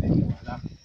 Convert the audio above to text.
de